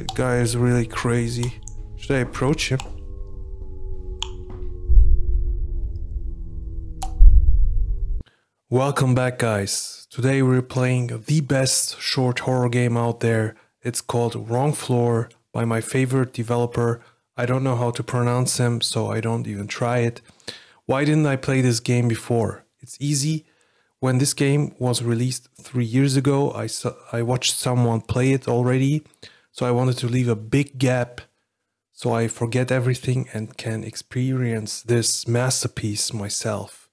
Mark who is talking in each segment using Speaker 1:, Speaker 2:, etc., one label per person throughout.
Speaker 1: The guy is really crazy. Should I approach him? Welcome back guys. Today we're playing the best short horror game out there. It's called Wrong Floor by my favorite developer. I don't know how to pronounce him, so I don't even try it. Why didn't I play this game before? It's easy. When this game was released three years ago, I, saw, I watched someone play it already, so I wanted to leave a big gap so I forget everything and can experience this masterpiece myself.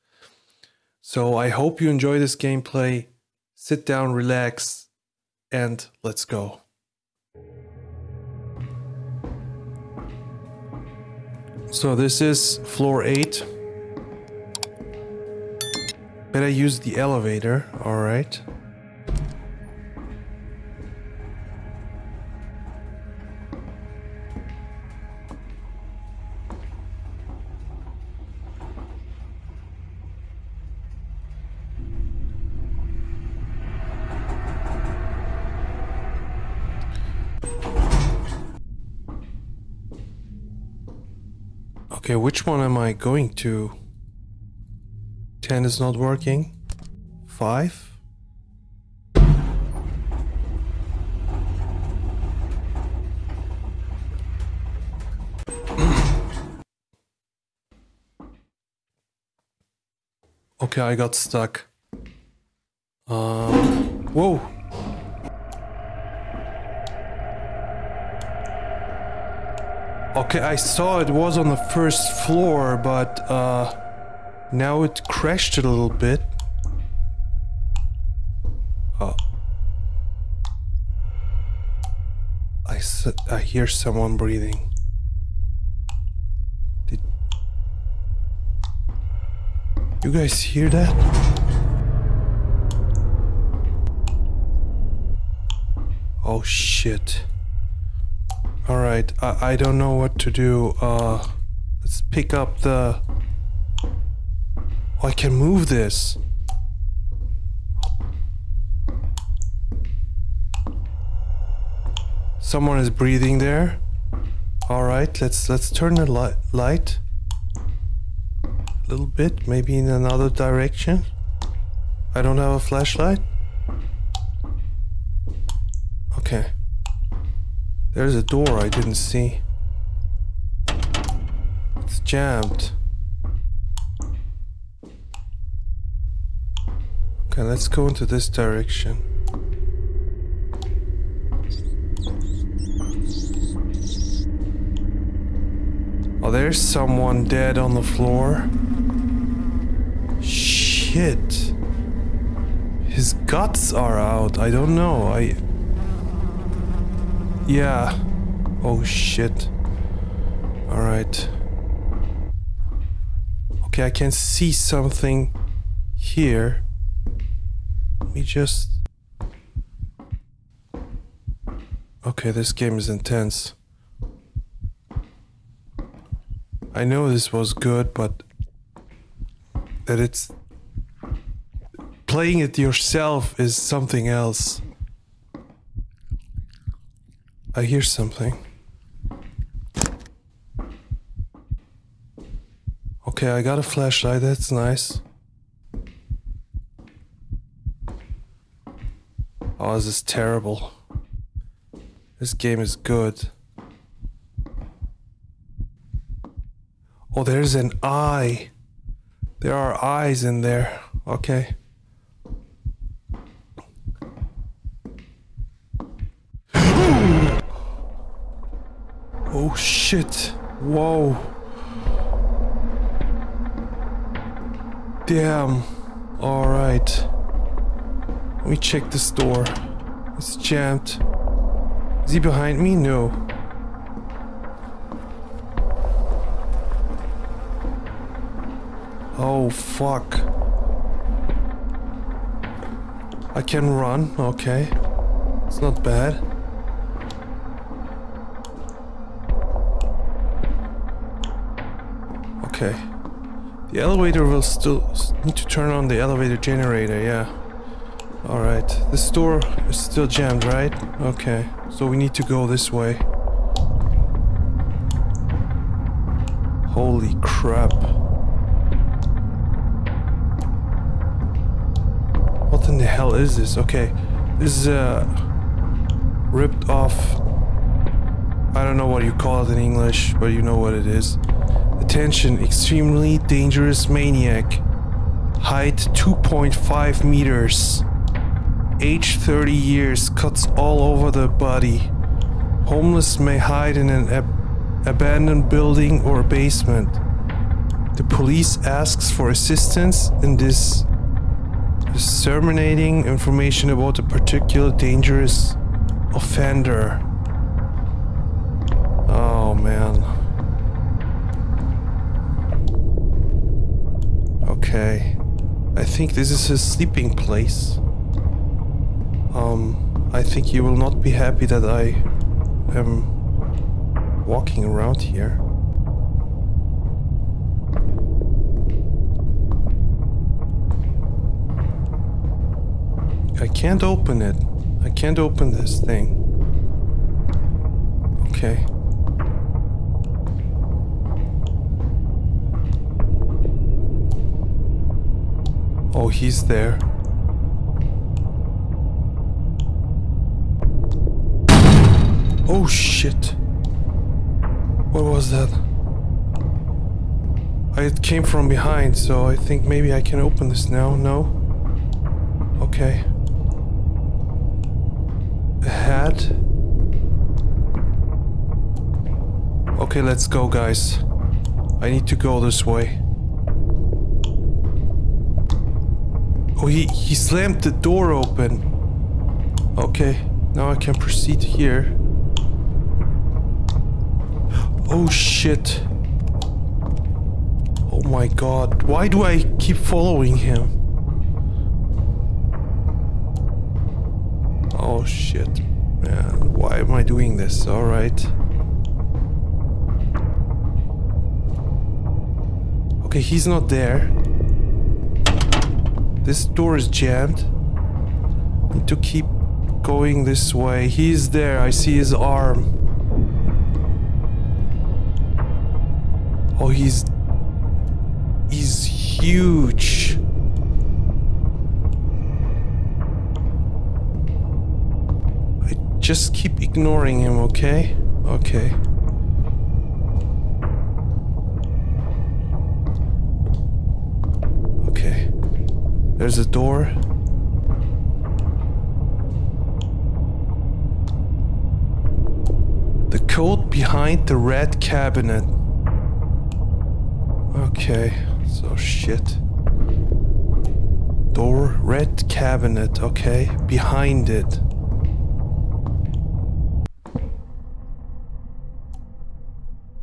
Speaker 1: So I hope you enjoy this gameplay. Sit down, relax, and let's go. So this is floor 8. Better use the elevator, alright. Okay, which one am I going to? 10 is not working. 5? okay, I got stuck. Um, whoa! Okay, I saw it was on the first floor, but uh, now it crashed a little bit. Oh. I, I hear someone breathing. Did you guys hear that? Oh shit. Alright, I, I don't know what to do. Uh, let's pick up the... Oh, I can move this. Someone is breathing there. Alright, let's let's turn the li light. A little bit, maybe in another direction. I don't have a flashlight. Okay. There's a door I didn't see. It's jammed. Okay, let's go into this direction. Oh, there's someone dead on the floor. Shit. His guts are out. I don't know. I yeah. Oh shit. Alright. Okay, I can see something here. Let me just... Okay, this game is intense. I know this was good, but... That it's... Playing it yourself is something else. I hear something. Okay, I got a flashlight, that's nice. Oh, this is terrible. This game is good. Oh, there's an eye. There are eyes in there. Okay. Oh shit. Whoa. Damn. Alright. Let me check this door. It's jammed. Is he behind me? No. Oh fuck. I can run, okay. It's not bad. Okay. The elevator will still need to turn on the elevator generator, yeah. Alright, this door is still jammed, right? Okay, so we need to go this way. Holy crap. What in the hell is this? Okay, this is a ripped off. I don't know what you call it in English, but you know what it is. Attention, extremely dangerous maniac. Height 2.5 meters. Age 30 years, cuts all over the body. Homeless may hide in an ab abandoned building or basement. The police asks for assistance in this disseminating information about a particular dangerous offender. Oh man. Okay. I think this is his sleeping place. Um, I think you will not be happy that I am walking around here. I can't open it. I can't open this thing. Okay. Oh, he's there. Oh shit. What was that? It came from behind, so I think maybe I can open this now. No? Okay. A hat? Okay, let's go, guys. I need to go this way. Oh, he, he slammed the door open. Okay, now I can proceed here. Oh shit. Oh my god. Why do I keep following him? Oh shit. Man, why am I doing this? Alright. Okay, he's not there. This door is jammed. Need to keep going this way. He's there. I see his arm. Oh, he's... He's huge. I just keep ignoring him, okay? Okay. Okay. There's a door. The code behind the red cabinet. Okay, so shit. Door, red cabinet, okay, behind it.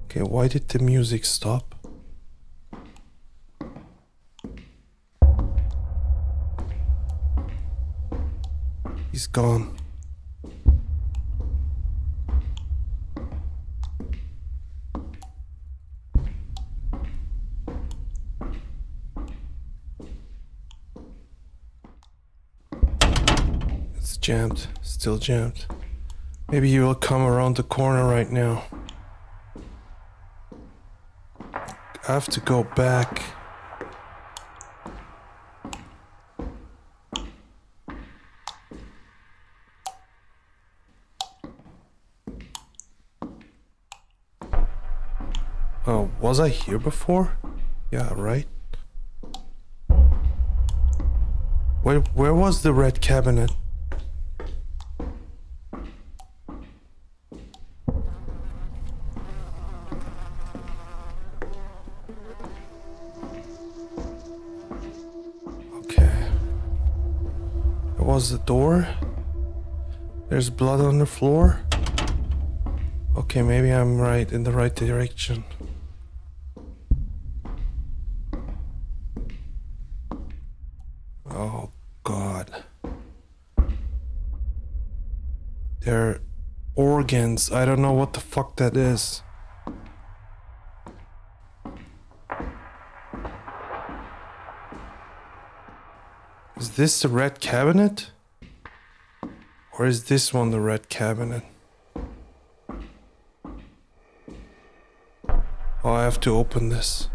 Speaker 1: Okay, why did the music stop? Gone. It's jammed. Still jammed. Maybe he will come around the corner right now. I have to go back. Oh, was I here before? Yeah, right. Where where was the red cabinet? Okay. Was the door. There's blood on the floor. Okay, maybe I'm right in the right direction. Oh god. They're organs. I don't know what the fuck that is. Is this the red cabinet? Or is this one the red cabinet? Oh, I have to open this.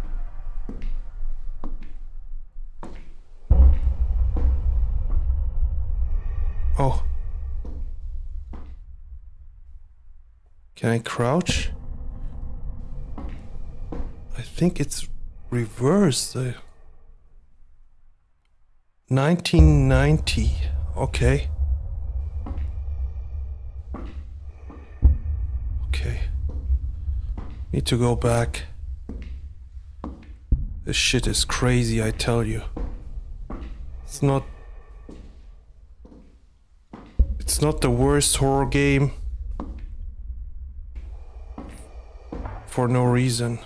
Speaker 1: Oh. Can I crouch? I think it's reversed. Uh, 1990. Okay. Okay. Need to go back. This shit is crazy, I tell you. It's not... It's not the worst horror game. For no reason.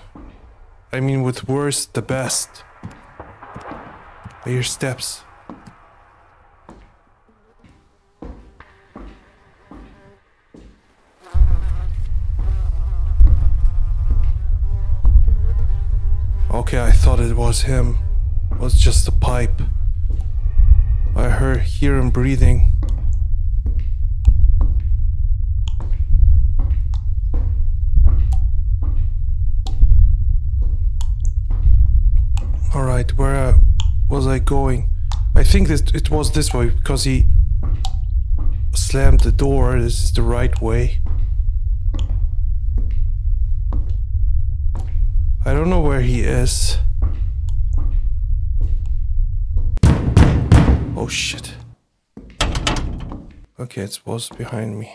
Speaker 1: I mean, with worst, the best. I hear steps. Okay, I thought it was him. It was just a pipe. I heard hear him breathing. Going? I think that it was this way because he slammed the door. This is the right way. I don't know where he is. Oh shit. Okay, it was behind me.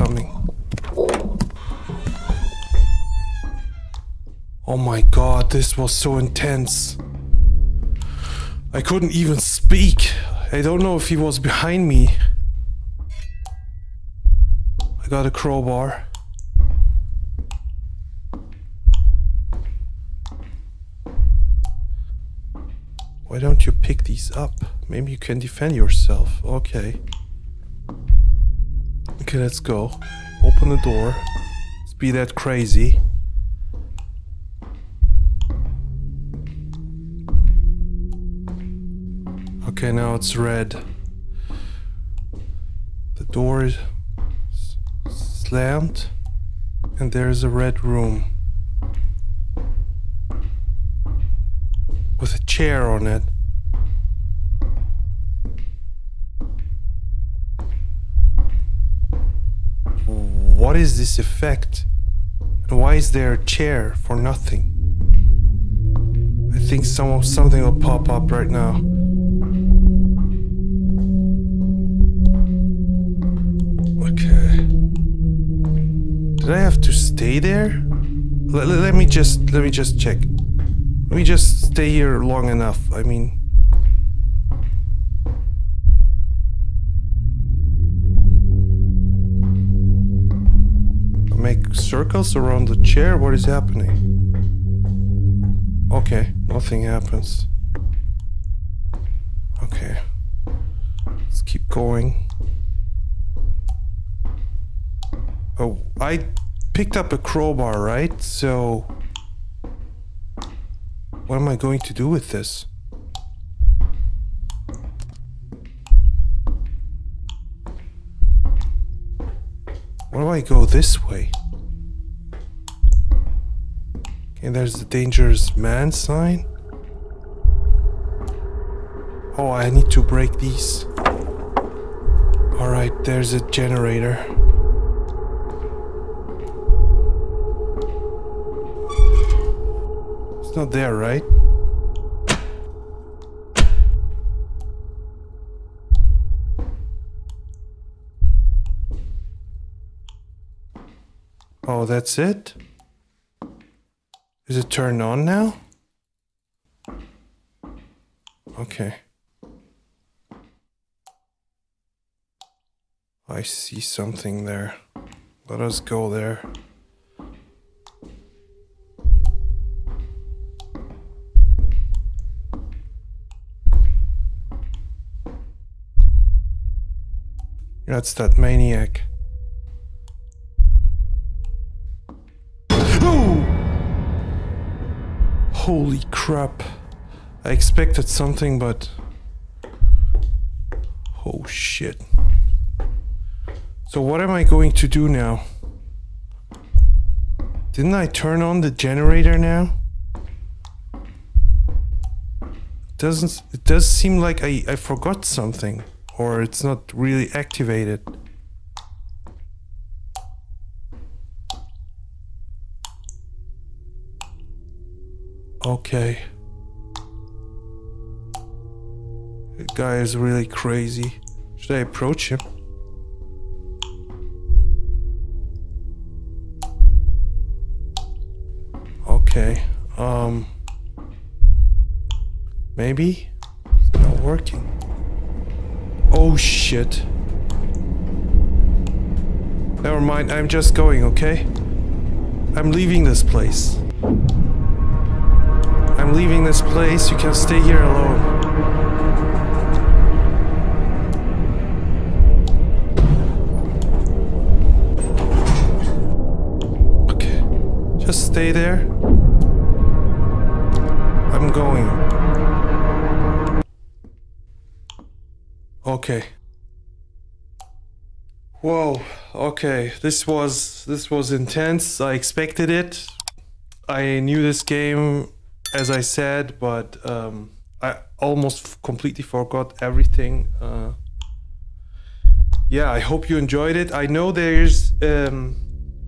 Speaker 1: Coming. Oh my god, this was so intense. I couldn't even speak. I don't know if he was behind me. I got a crowbar. Why don't you pick these up? Maybe you can defend yourself. Okay. Okay, let's go. Open the door. Let's be that crazy. Okay, now it's red. The door is slammed, and there's a red room with a chair on it. What is this effect? And why is there a chair for nothing? I think some something will pop up right now. Okay. Did I have to stay there? Let, let me just let me just check. Let me just stay here long enough. I mean, circles around the chair. What is happening? Okay, nothing happens. Okay, let's keep going. Oh, I picked up a crowbar, right? So, what am I going to do with this? Why do I go this way? Okay, there's the dangerous man sign. Oh, I need to break these. Alright, there's a generator. It's not there, right? Oh, that's it? Is it turned on now? Okay. I see something there. Let us go there. That's that maniac. Holy crap. I expected something, but... Oh shit. So what am I going to do now? Didn't I turn on the generator now? Doesn't it does seem like I, I forgot something or it's not really activated. Okay. The guy is really crazy. Should I approach him? Okay. Um. Maybe? It's not working. Oh shit. Never mind, I'm just going, okay? I'm leaving this place. I'm leaving this place, you can stay here alone. Okay, just stay there. I'm going. Okay. Whoa, okay. This was this was intense. I expected it. I knew this game as I said, but um, I almost completely forgot everything. Uh, yeah, I hope you enjoyed it. I know there's um,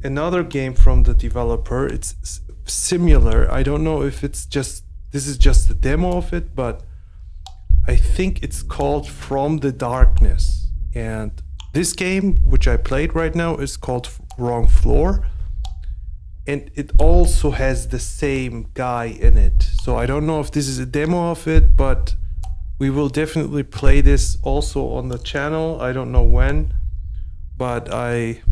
Speaker 1: another game from the developer. It's similar. I don't know if it's just this is just the demo of it, but I think it's called From the Darkness. And this game, which I played right now, is called Wrong Floor. And it also has the same guy in it. So I don't know if this is a demo of it, but we will definitely play this also on the channel. I don't know when, but I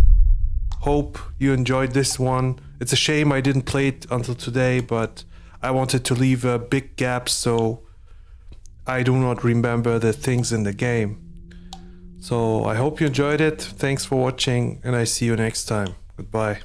Speaker 1: hope you enjoyed this one. It's a shame I didn't play it until today, but I wanted to leave a big gap so I do not remember the things in the game. So I hope you enjoyed it. Thanks for watching, and I see you next time. Goodbye.